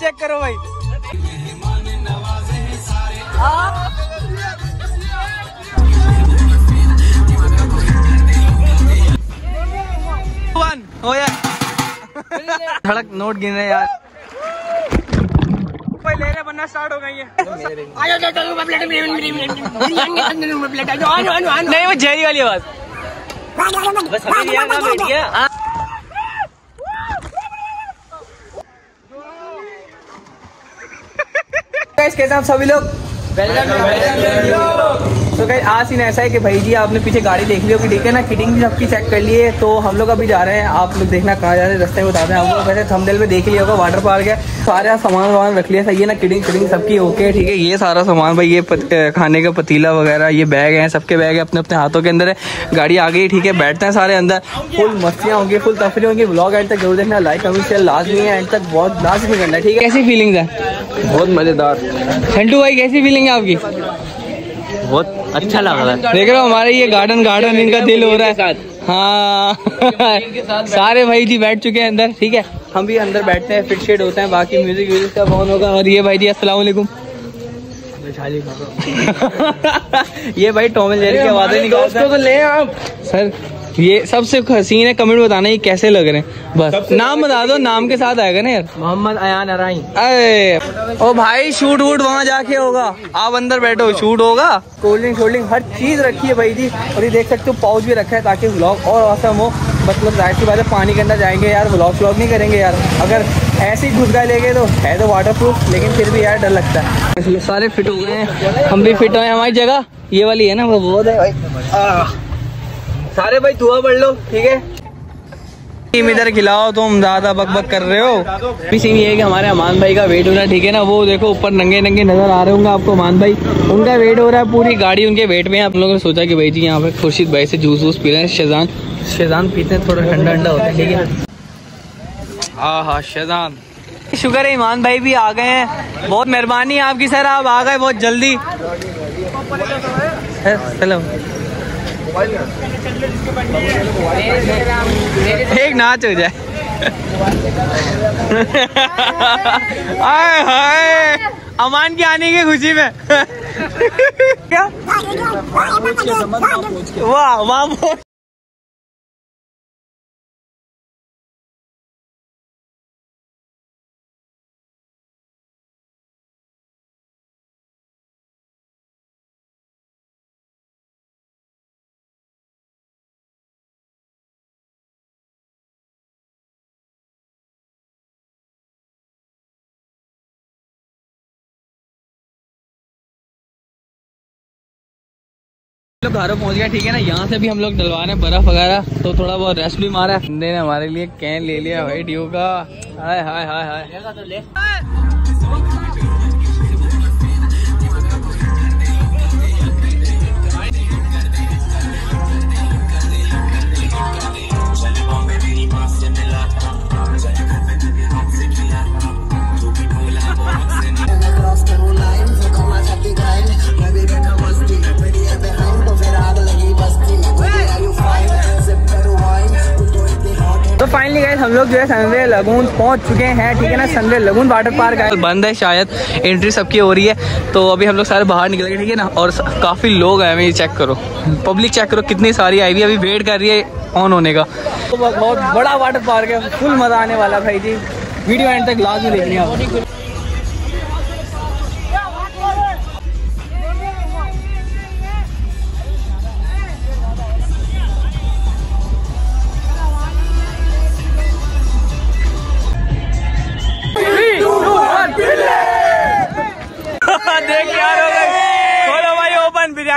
Check करो भाई। One हो या धड़क नोट गिन रहे यार। ले रहे बनना स्टार्ट हो गई है। नहीं वो जेरी वाली आवाज़। बस हमें लिया ना बैठ गया गाइस कैसे हम सभी लोग? तो कहीं आज सीन ऐसा है कि भाई जी आपने पीछे गाड़ी देख ली होगी ठीक है ना? किटिंग भी सबकी चेक कर लिए तो हम लोग अभी जा रहे हैं। आप लोग देखना कहाँ जा रहे हैं रस्ते में बताते हैं हम लोग वैसे थंबनेल में देख लिया होगा वाटर पार्क है। सारे सामान वामान रख लिया सही है ना? किटिंग किटिंग सबकी ओके ठीक है? ये सारा सामान भाई ये पत, खाने का पतीला वगैरह ये बैग है सबके बैग है अपने अपने हाथों के अंदर है। गाड़ी आ गई ठीक है? बैठते हैं सारे अंदर। फुल मस्तियाँ होंगी फुल तफरी होंगी। ब्लॉग एंड तक ज़रूर देखना। लाइक कमेंट शेयर लाजमी है एंड तक बहुत लाजमी करना है ठीक है? कैसी फीलिंग्स है? बहुत मज़ेदार। संटू भाई कैसी फीलिंग है आपकी? बहुत अच्छा लग रहा है। देख रहे हो हमारे ये गार्डन गार्डन इनका दिल हो रहा है। हाँ। सारे भाई जी बैठ चुके हैं अंदर ठीक है? हम भी अंदर बैठते हैं फिट शेड होते हैं बाकी म्यूज़िक व्यूजिक का फ़ोन होगा। और ये भाई जी असल वालेकुम। ये भाई टॉमिल जेरी की आवाज़ें निकालता तो ले आप। सर ये सबसे हसीन है कमेंट बताना ये कैसे लग रहे हैं। बस। नाम बता दो नाम के साथ आएगा ना यार? मोहम्मद अयान अराई अरे ओ भाई शूट वूट वहाँ जाके होगा। आप अंदर बैठो शूट होगा। कोल्ड ड्रिंक शोल्ड ड्रिंक हर चीज़ रखी है भाई जी। और ये देख सकते हो पाउच भी रखा है ताकि व्लॉग और औसम हो। मतलब ज़ाहिर सी बात है पानी के अंदर जाएँगे यार व्लॉग व्लॉग नहीं करेंगे यार। अगर ऐसे ही घुस गए लेंगे तो है तो वाटर प्रूफ लेकिन फिर भी यार डर लगता है। सारे फिट हो गए हैं। हम भी फिट हुए हमारी जगह। ये वाली है ना वो? बहुत है भाई। सारे भाई दुआ पढ़ लो, ठीक है? टीम इधर खिलाओ, तुम ज़्यादा बक बक कर रहे हो। भी सीन ये है कि हमारे अमान भाई का वेट हो रहा है, ठीक है ना? वो देखो, ऊपर नंगे नंगे नज़र आ रहे होंगे आपको, अमान भाई। उनका वेट हो रहा है, पूरी गाड़ी उनके वेट में आप लोगों ने सोचा कि भाई जी, यहाँ पे खुर्शीद भाई से जूस वूस पी रहे हैं शेजान शेजान पीते हैं, थोड़ा ठंडा ठंडा होता है, ठीक है? हाँ हाँ शेजान शुक्र है ईमान भाई भी आ गए हैं। बहुत मेहरबानी आपकी, सर। आप आ गए बहुत जल्दी। चलो एक नाच हो जाए। आए हाय। अमान के आने की खुशी में। क्या? वाह वाह लोग घरों पहुँच गया ठीक है ना? यहाँ से भी हम लोग डलवा रहे हैं बर्फ़ वगैरह तो थोड़ा बहुत रेस्ट भी मारा है। ने हमारे लिए कैन ले लिया भाई ड्यू का। हाय हाय हाय हाय। गए हम लोग जो है सनवे लगून पहुँच चुके हैं ठीक है ना? सनवे लगून वाटर पार्क है। बंद है शायद एंट्री सबकी हो रही है तो अभी हम लोग सारे बाहर निकल गए ठीक है ना? और काफ़ी लोग आए हुए हैं, चेक करो। पब्लिक चेक करो कितनी सारी आई हुई है अभी वेट कर रही है ऑन होने का। तो बहुत बड़ा वाटर पार्क है फुल मज़ा आने वाला भाई जी। वीडियो एंड तक लाजमी देखनी है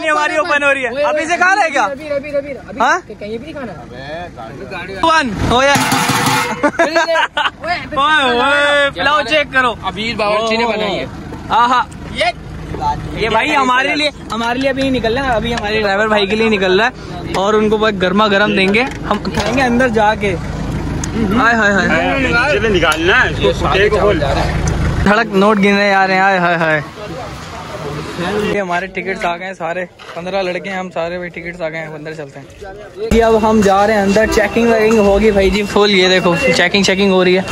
बिरयानी हमारी ओपन हो रही है। अभी से खा रहे क्या? हाँ? वन हो। या ओए, ओए, पिलाओ चेक करो। अबीर बावर्ची ने बनाई है। आहा। ये ये भाई हमारे लिए हमारे लिए अभी नहीं निकल रहा है अभी हमारे ड्राइवर भाई के लिए निकल रहा है। और उनको बस गर्मा गर्म देंगे। हम खाएँगे अंदर जाके। हाय हाय हाय निकालना है धड़क नोट गिने जा रहे हैं हाय हाय हाय ये हमारे टिकट्स आ गए हैं सारे। पंद्रह लड़के हैं, हम सारे भाई टिकट्स आ गए हैं, अंदर चलते हैं। कि अब हम जा रहे हैं अंदर। चेकिंग वेकिंग होगी भाई जी फुल ये देखो चेकिंग चेकिंग हो रही है।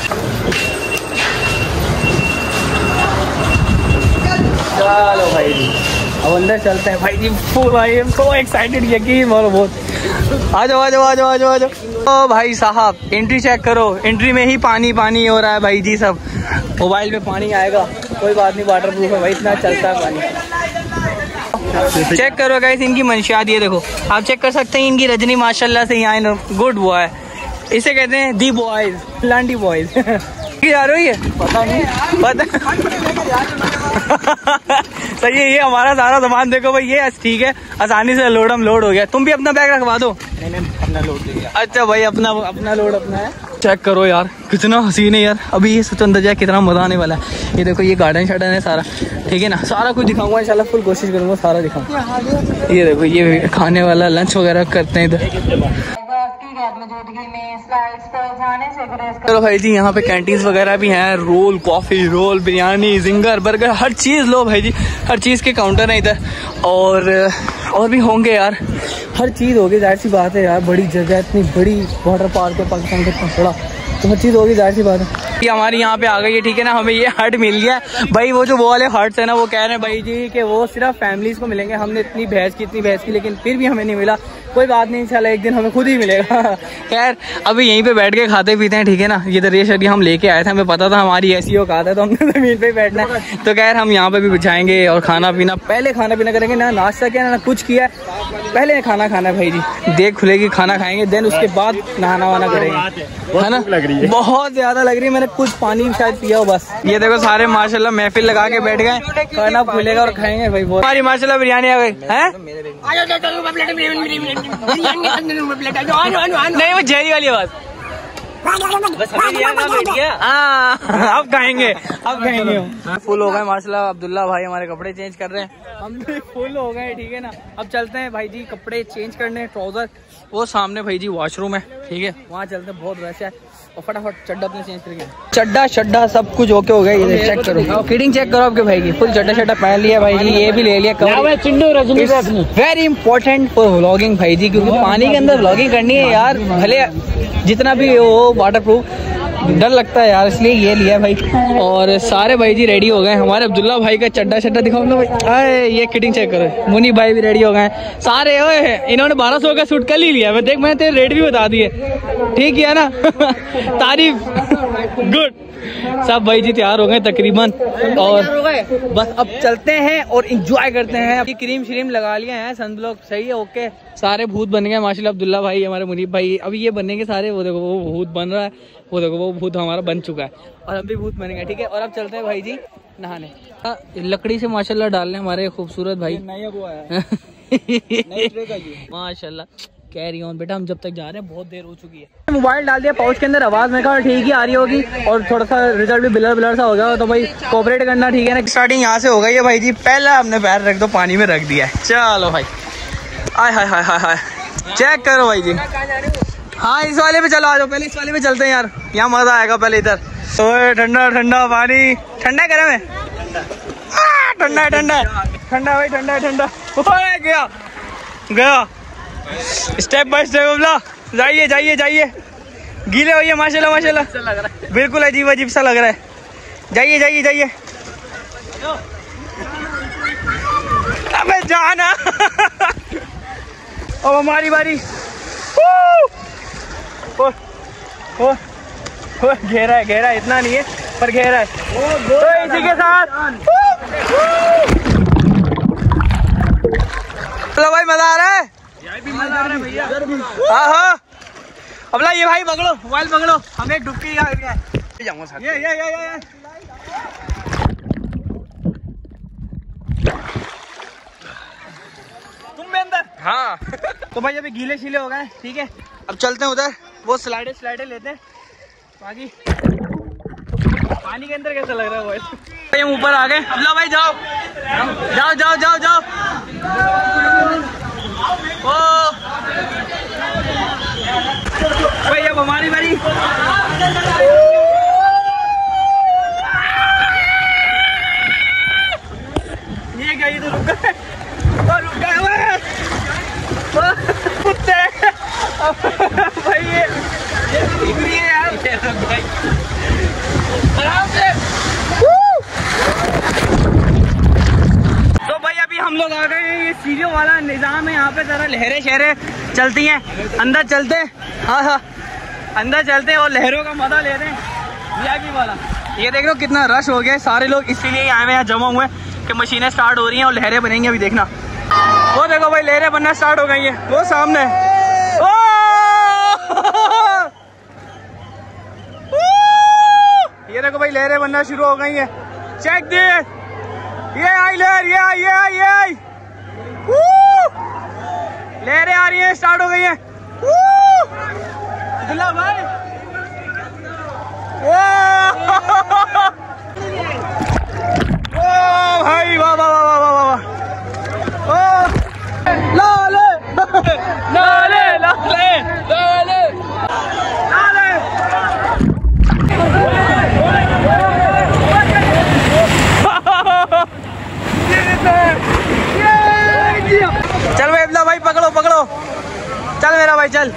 चलो भाई जी, अब अंदर चलते हैं। भाई जी full I am so excited यकीन मारो बहुत आ जाओ आ जाओ आ जाओ आ जाओ आ जाओ ओ भाई साहब एंट्री चेक करो। एंट्री में ही पानी पानी हो रहा है भाई जी सब। मोबाइल में पानी आएगा। कोई बात नहीं वाटर प्रूफ है भाई इतना चलता है पानी। चेक करो गाइस इनकी मंशियात ये देखो। आप चेक कर सकते हैं इनकी रजनी माशाल्लाह से यहाँ गुड बॉय इसे कहते हैं दी बॉयज़ लांडी बॉयज़ जा रही है? पता नहीं। पता सही है ये हमारा सारा सामान देखो भाई ये ठीक है। आसानी से लोड हम लोड हो गया। तुम भी अपना बैग रखवा दो। अपना लोड अच्छा भाई अपना अपना लोड अपना है। चेक करो यार कितना हसीन है यार। अभी ये अंदर जाए कितना मज़ा आने वाला है। ये देखो ये गार्डन शार्डन है सारा। ठीक है ना? सारा कुछ दिखाऊँगा इंशाल्लाह फुल कोशिश करूँगा सारा दिखाऊँगा ये देखो ये खाने वाला लंच वगैरह करते हैं इधर। चलो भाई जी यहाँ पे कैंटीन वगैरह भी हैं। Roll coffee roll biryani zinger burger हर चीज़ लो भाई जी। हर चीज़ के काउंटर है इधर। और और भी होंगे यार। हर चीज़ होगी, ज़ाहिर सी बात है यार, बड़ी जगह इतनी बड़ी वाटर पार्क है, पाकिस्तान का इतना बड़ा। तो हर चीज़ होगी ज़ाहिर सी बात है। ये हमारी यहाँ पे आ गई है ठीक है ना? हमें ये हट मिल गया भाई वो जो वो वाले हट्स है ना वो कह रहे हैं भाई जी कि वो सिर्फ़ फैमिलीज़ को मिलेंगे। हमने इतनी भैंस की इतनी भैंस की लेकिन फिर भी हमें नहीं मिला। कोई बात नहीं इंशाल्लाह एक दिन हमें खुद ही मिलेगा। खैर अभी यहीं पे बैठ के खाते पीते हैं ठीक है ना? ये दरिया शरीर हम लेके आए थे हमें पता था हमारी ऐसी औकात है तो हमने ज़मीन पे बैठना है। तो खैर हम यहाँ पे भी बिछाएँगे और खाना पीना पहले खाना पीना करेंगे ना नाश्ता किया ना कुछ किया। पहले खाना खाना है भाई जी। देख खुलेगी खाना खाएँगे देन उसके बाद नहाना वाना करेंगे है ना? बहुत ज़्यादा लग रही है मैंने कुछ पानी शायद पिया हो बस। ये देखो सारे माशाल्लाह महफिल लगा के बैठ गए। खाना खुलेगा और खाएँगे भाई बहुत। हमारी माशाल्लाह बिरयानी आ गई है? नहीं वो जहरी वाली बात। हाँ, अब खाएँगे अब खाएँगे। फुल हो गए माशाल्लाह। अब्दुल्ला भाई हमारे कपड़े चेंज कर रहे हैं। हम भी फुल हो गए ठीक है ना? अब चलते हैं भाई जी कपड़े चेंज करने ट्राउज़र। वो सामने भाई जी वॉशरूम है ठीक है? वहाँ चलते हैं बहुत वैसे है। और फटाफट चड्डा अपने चेंज करके। चड्डा शड्डा सब कुछ ओके हो गया ये चेक करो। फिटिंग चेक करो आपके भाई की। फुल चड्डा शड्डा पहन लिया भाई जी ये भी ले लिया वेरी इंपॉर्टेंट फॉर व्लॉगिंग भाई जी क्योंकि पानी के अंदर व्लॉगिंग करनी है यार। भले जितना भी हो वाटर प्रूफ डर लगता है यार इसलिए ये लिया भाई। और सारे भाई जी रेडी हो गए हमारे अब्दुल्ला भाई का चड्डा चड्डा दिखाओ ना भाई। आए ये किटिंग चेक करो। मुनी भाई भी रेडी हो गए सारे ओए इन्होंने बारह सौ का सूट कल ही लिया। देख मैंने तेरे रेट भी बता दिए। ठीक है ना? तारीफ़। गुड सब भाई जी तैयार हो गए तकरीबन। और बस अब चलते हैं और इंजॉय करते हैं। अभी क्रीम श्रीम लगा लिए हैं सन ब्लॉक सही है ओके सारे भूत बन गए माशाल्लाह अब्दुल्ला भाई हमारे मुनीब भाई। अभी ये बनेंगे सारे वो देखो वो भूत बन रहा है। वो देखो वो भूत हमारा बन चुका है। और हम भी भूत बनेंगे ठीक है? और अब चलते हैं भाई जी नहाने। हाँ, लकड़ी से माशाल्लाह डाल रहे हैं हमारे खूबसूरत भाई। माशाल्लाह। कैरी ऑन बेटा हम जब तक जा रहे हैं बहुत देर हो चुकी है। मोबाइल डाल दिया पाउच के अंदर आवाज़ में कहा ठीक ही आ रही होगी और थोड़ा सा रिज़ल्ट भी बिलर बिलर सा होगा तो भाई कोऑपरेट करना ठीक है ना। स्टार्टिंग यहाँ से हो गई है भाई जी पहला हमने पैर रख दो पानी में रख दिया है। चलो भाई। आय हाय हाय हाय हाय चेक करो भाई जी हाँ इस वाले पे चलो, आ जाओ, पहले इस वाले पे चलते हैं यार। यहाँ मज़ा आएगा पहले इधर। ओए ठंडा ठंडा पानी। ठंडा गर्म है? ठंडा ठंडा ठंडा भाई, ठंडा ठंडा गया। गया। स्टेप बाय स्टेप अबला जाइए जाइए जाइए। गीले होइए माशाल्लाह माशाल्लाह। बिल्कुल अजीब अजीब सा लग रहा है। जाइए जाइए जाइए। अबे जाना। अब हमारी बारी। ओ, ओ, घेरा है घेरा इतना नहीं है पर घेरा है। तो इसी के साथ। चलो भाई मज़ा आ रहा है? हाँ हाँ अबला ये भाई पकड़ो मोबाइल पकड़ो। हमें डुबकी जाऊँगा साथ ये ये ये ये। तुम में अंदर? हाँ। तो भाई अभी गीले शीले हो गए ठीक है? अब चलते हैं उधर। वो स्लाइडे स्लाइडे लेते हैं। बाकी, पानी के अंदर कैसा लग रहा है भाई, हम ऊपर आ गए। अबला भाई, जाओ। जाओ जाओ जाओ जाओ। ओ। भाई, अब हमारी बारी। ये तो रुक गए। रुक गए कुत्ते। है तो भाई, अभी हम लोग आ गए हैं। ये सीढ़ियों वाला निज़ाम है। यहाँ पे जरा लहरें शहरें चलती हैं। अंदर चलते हैं। हाँ हाँ। अंदर चलते हैं और लहरों का मज़ा लेते हैं। वीआईपी वाला। ये देख लो कितना रश हो गया सारे लोग इसीलिए ही आए हुए हैं जमा हुए हैं कि मशीनें स्टार्ट हो रही हैं और लहरें बनेंगी अभी देखना। वो देखो भाई, लहरें बनना स्टार्ट हो गई हैं। वो सामने। ओ! ये देखो भाई लहरें बनना शुरू हो गई हैं। चेक दे ये आई लहर ये आई ये आई ये आई! लहरें आ रही हैं स्टार्ट हो गई हैं। भाई वाह! ओ भाई वाह वाह वाह वाह वाह वाह ओ लाले लाले लाले लाले लाले चल भाई अब्दुल्ला भाई पकड़ो पकड़ो चल।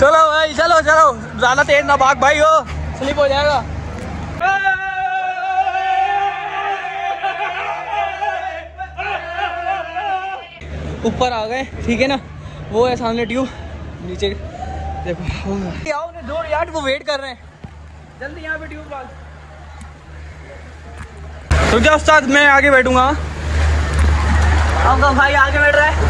चल भाई चलो चलो। ज़्यादा तेज ना भाग भाई हो। स्लिप हो जाएगा। ऊपर आ गए ठीक है ना? वो है सामने ट्यूब नीचे। देखो। आओ ने यार वो वेट कर रहे हैं। जल्दी यहाँ पे ट्यूब डाल। तो क्या उस्ताद मैं आगे बैठूँगा? आपका भाई आगे बैठ रहा है।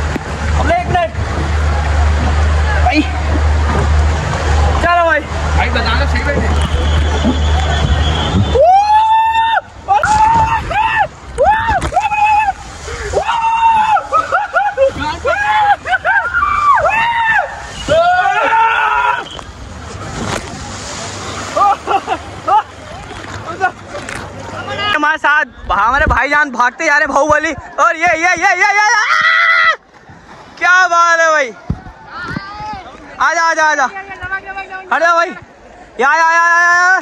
हमारे भागते जा रहे हैं बाहुबली। और ये ये ये ये ये, आ! क्या बात है भाई। आजा आजा आजा। हट जा भाई। या या या या या।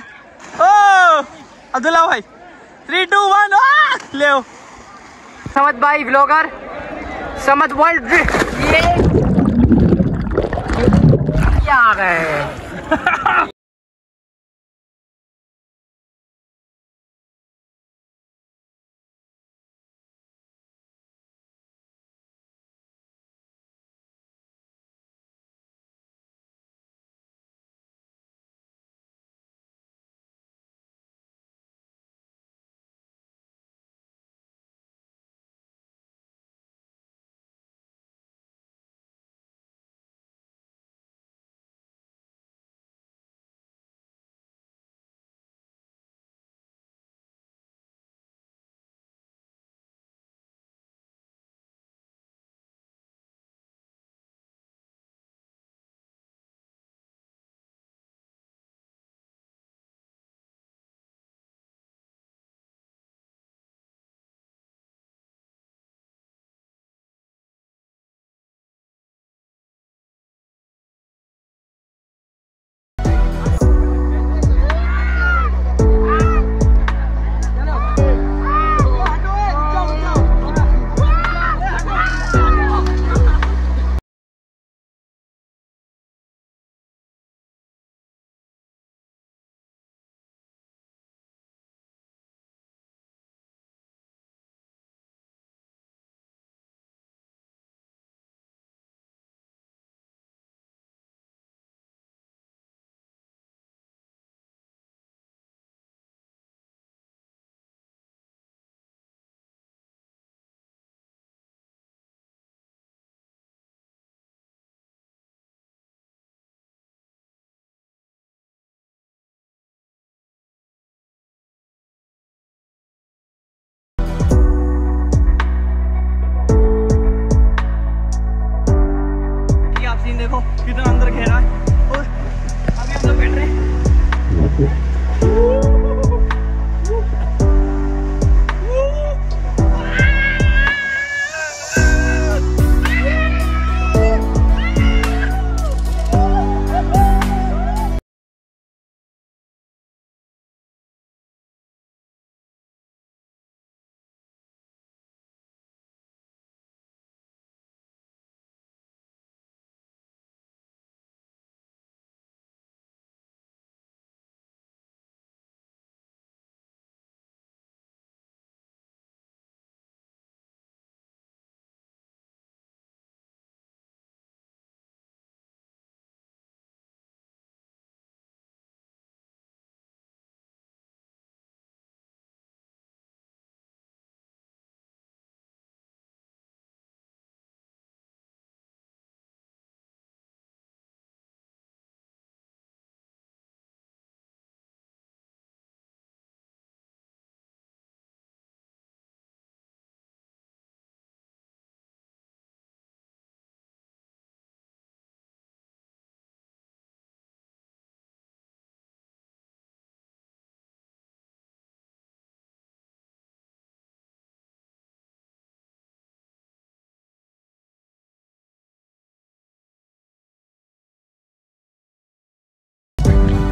ओ, अब्दुल्ला भाई। थ्री टू वन ले समझ भाई ब्लॉगर समझ वर्ल्ड ये आ गए।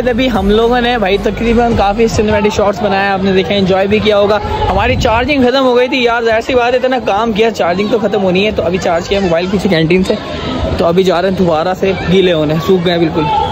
अभी हम लोगों ने भाई तकरीबन काफ़ी सिनेमेटिक शॉट्स बनाए, आपने देखे एंजॉय भी किया होगा। हमारी चार्जिंग खत्म हो गई थी यार ऐसी बात है, इतना काम किया चार्जिंग तो खत्म होनी है तो अभी चार्ज किया मोबाइल किसी कैंटीन से। तो अभी जा रहे हैं दोबारा से, गीले होने, सूख गए बिल्कुल।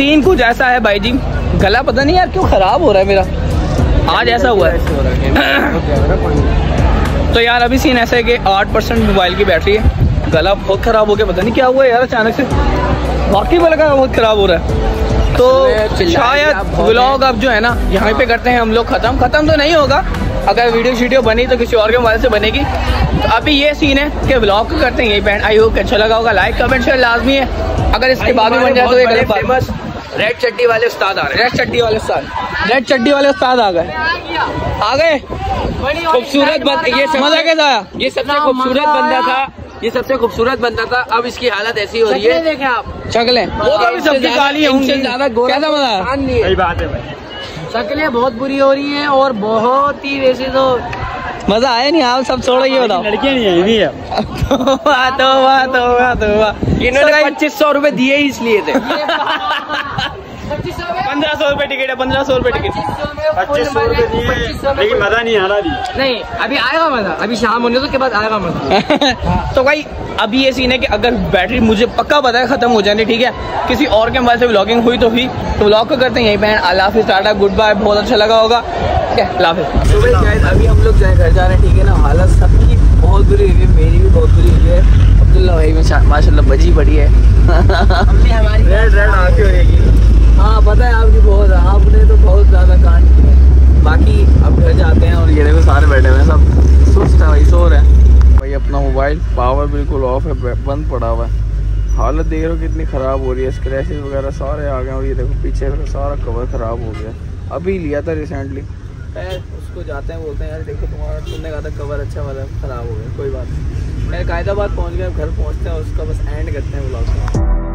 सीन कुछ ऐसा है भाई जी। गला पता नहीं यार क्यों खराब हो रहा है मेरा। आज ऐसा हुआ है। तो यार अभी सीन ऐसा है कि आठ परसेंट मोबाइल की बैटरी है। गला बहुत खराब हो गया। पता नहीं क्या हुआ है यार अचानक से। वाकई में लगा बहुत खराब हो रहा है। तो शायद ब्लॉग अब जो है ना यहाँ पे करते हैं हम लोग। खत्म। खत्म तो नहीं होगा। अगर वीडियो शीडियो बनी तो किसी और के मोबाइल से बनेगी। तो अभी ये सीन है कि व्लॉग करते हैं यही बैंड आई होप अच्छा लगा होगा। लाइक कमेंट शेयर लाजमी है। अगर इसके बाद में बन जाए तो एक फ़ेमस रेड चड्डी वाले उस्ताद आ रहे रेड चड्डी वाले उस्ताद। रेड चड्डी वाले उस्ताद आ गए। आ गए? खूबसूरत ये मज़ा सबसे कैसा आया? ये सबसे खूबसूरत बंदा था। ये सबसे खूबसूरत बंदा था। अब इसकी हालत ऐसी हो रही है। देखे आप। शक्लें वो तो अभी सबकी काली होंगी ज़्यादा गोरा कैसा मज़ा है? सही बात है भाई। शक्लें बहुत बुरी हो रही है और बहुत ही वैसे तो मज़ा आया नहीं आप सब छोड़ो ये बताओ। लड़कियाँ नहीं आई हुई है। इन्होंने पच्चीस सौ रूपए दिए ही इसलिए थे। पंद्रह सौ रुपए टिकट है पंद्रह सौ रुपए टिकट पच्चीस सौ रुपए दिए लेकिन मज़ा नहीं आ रहा अभी नहीं अभी आएगा मज़ा। अभी शाम होने तो के बाद आएगा मज़ा। तो भाई अभी ये सीन है कि अगर बैटरी मुझे पक्का पता है खत्म हो जानी ठीक है? किसी और के मोबाइल से व्लॉगिंग हुई तो हुई तो व्लॉग को करते हैं। यहीं पे अल्लाह टाटा गुड बाय बहुत अच्छा लगा होगा। ठीक है अल्लाह हाफिज। तो शायद अभी हम लोग जाए घर जा रहे हैं ठीक है ना? हालत सबकी बहुत बुरी हुई है मेरी भी बहुत बुरी हुई है। अब्दुल्ला भाई में माशाल्लाह बजी पड़ी है। हमारी रेड रेड आँखें होगी हाँ पता है आपकी बहुत आपने तो बहुत ज़्यादा कांड किए बाकी अब घर जाते हैं और ये देखो सारे बैठे हुए हैं सब सुस्त है भाई सो रहे हैं। भाई अपना मोबाइल पावर बिल्कुल ऑफ़ है बंद पड़ा हुआ है। हालत देख रहे हो कितनी ख़राब हो रही है स्क्रैचेस वगैरह सारे आ गए और ये देखो पीछे सारा कवर ख़राब हो गया अभी लिया था रिसेंटली उसको जाते हैं बोलते हैं यार देखो तुम्हारा तुमने कहा था कवर अच्छा वाला ख़राब हो गया कोई बात नहीं। मैं कायदाबाद पहुँच गया घर पहुँचते हैं उसका बस एंड करते हैं ब्लॉग का